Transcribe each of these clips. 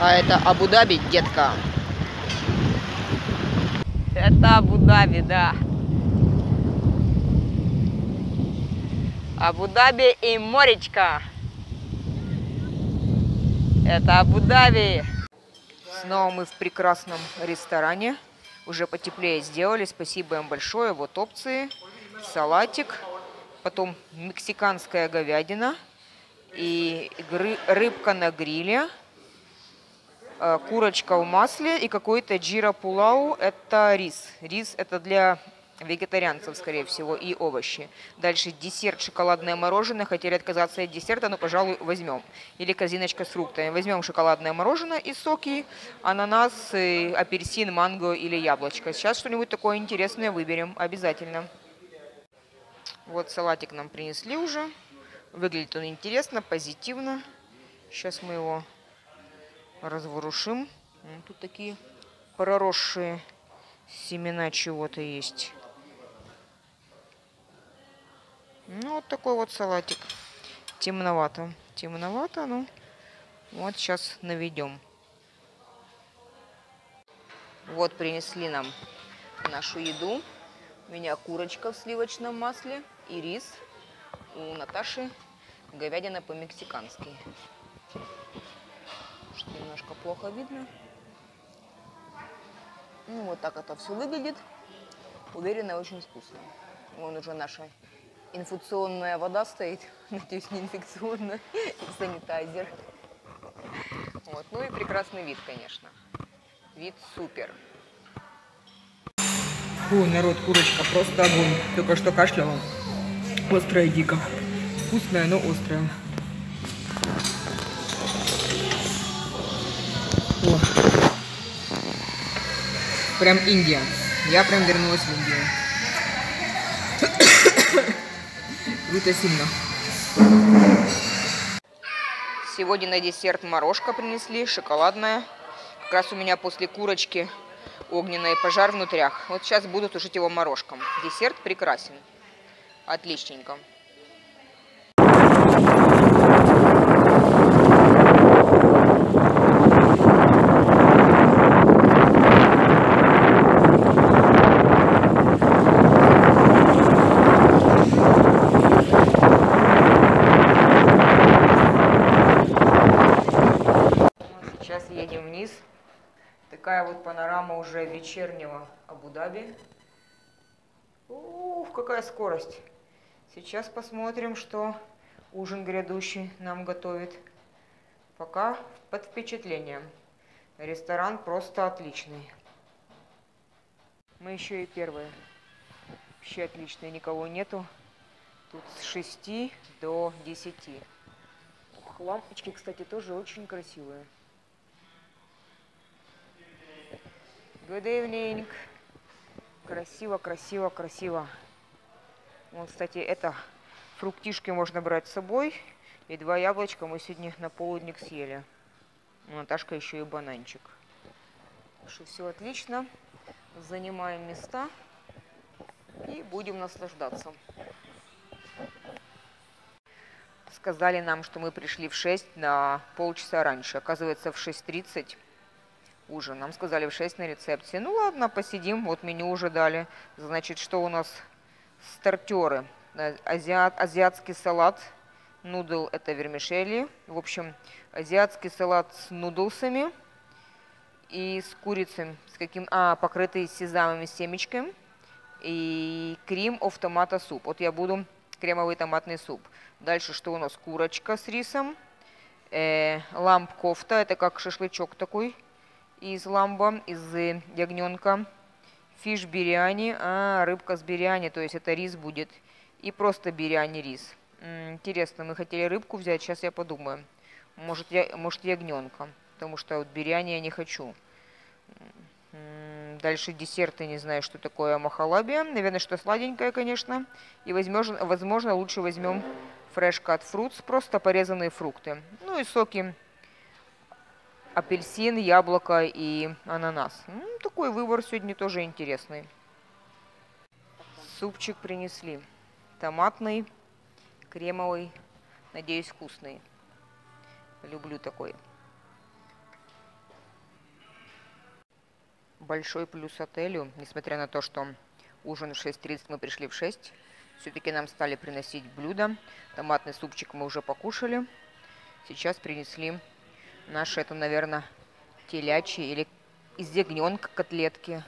А это Абу-Даби, детка. Это Абу-Даби, да. Абу-Даби и моречка. Это Абу-Даби. Снова мы в прекрасном ресторане. Уже потеплее сделали. Спасибо им большое. Вот опции. Салатик. Потом мексиканская говядина. И рыбка на гриле. Э, курочка в масле и какой-то джира пулау. Это рис. Рис это для вегетарианцев, скорее всего, и овощи. Дальше десерт, шоколадное мороженое. Хотели отказаться от десерта, но, пожалуй, возьмем. Или корзиночка с фруктами. Возьмем шоколадное мороженое и соки, ананас, апельсин, манго или яблочко. Сейчас что-нибудь такое интересное выберем. Обязательно. Вот салатик нам принесли уже. Выглядит он интересно, позитивно. Сейчас мы его разворушим. Тут такие проросшие семена чего-то есть. Ну, вот такой вот салатик. Темновато. Темновато, ну. Вот сейчас наведем. Вот принесли нам нашу еду. У меня курочка в сливочном масле и рис. У Наташи говядина по-мексикански. Что немножко плохо видно. Ну, вот так это все выглядит. Уверена, очень вкусно. Вон уже наша инфекционная вода стоит. Надеюсь, не инфекционная. Санитайзер. Вот. Ну и прекрасный вид, конечно. Вид супер. Фу, народ, курочка, просто огонь. Только что кашляла. Острая дико. Вкусная, но острая. Прям Индия. Я прям вернулась в Индию. Круто сильно. Сегодня на десерт морожка принесли, шоколадная. Как раз у меня после курочки огненный пожар внутрях. Вот сейчас буду тушить его морожком. Десерт прекрасен. Отличненько. Такая вот панорама уже вечернего Абу-Даби. Ух, какая скорость. Сейчас посмотрим, что ужин грядущий нам готовит. Пока под впечатлением. Ресторан просто отличный. Мы еще и первые. Вообще отличные, никого нету. Тут с 6 до 10. Ух, лампочки, кстати, тоже очень красивые. Good evening. Красиво, красиво, красиво. Вот, кстати, это фруктишки можно брать с собой. И два яблочка мы сегодня на полудник съели. Наташка еще и бананчик. Что все отлично. Занимаем места и будем наслаждаться. Сказали нам, что мы пришли в 6 на полчаса раньше. Оказывается, в 6.30 ужин. Нам сказали в 6 на рецепции. Ну ладно, посидим, вот меню уже дали. Значит, что у нас? Стартеры. Азиат, азиатский салат, нудл это вермишели. В общем, азиатский салат с нудлсами и с курицей, с каким, а, покрытый сезамовыми семечками. И крем of томата суп. Вот я буду кремовый томатный суп. Дальше что у нас? Курочка с рисом. Э, ламп кофта, это как шашлычок такой из ламба, из ягненка. Фиш бириани, а, рыбка с бириани, то есть это рис будет. И просто бириани рис. Интересно, мы хотели рыбку взять, сейчас я подумаю. Может, я, может ягненка, потому что вот бириани я не хочу. Дальше десерты, не знаю, что такое махалаби. Наверное, что сладенькое, конечно. И, возможно, возможно лучше возьмем фреш кат фрукт, просто порезанные фрукты. Ну и соки апельсин, яблоко и ананас. Ну, такой выбор сегодня тоже интересный. Супчик принесли. Томатный, кремовый, надеюсь, вкусный. Люблю такой. большой плюс отелю, несмотря на то, что ужин в 6.30, мы пришли в 6, все-таки нам стали приносить блюда. Томатный супчик мы уже покушали. Сейчас принесли наши, это, наверное, телячьи или из ягненка котлетки.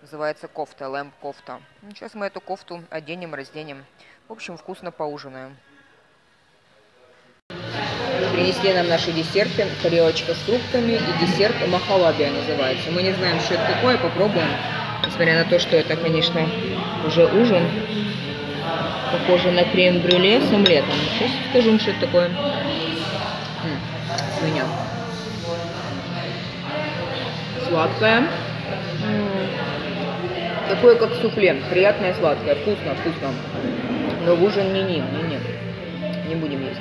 Называется кофта, лэмп кофта. Сейчас мы эту кофту оденем, разденем. В общем, вкусно поужинаем. Принесли нам наши десерты, тарелочка с фруктами и десерт махалабия называется. Мы не знаем, что это такое, попробуем. Несмотря на то, что это, конечно, уже ужин. Похоже на крем-брюле с омлетом. Сейчас скажу, что это такое. Свинья. -м, такое, как суфле. Приятное сладкое. Вкусно, вкусно. Но в ужин не-не, не-не. Не будем есть.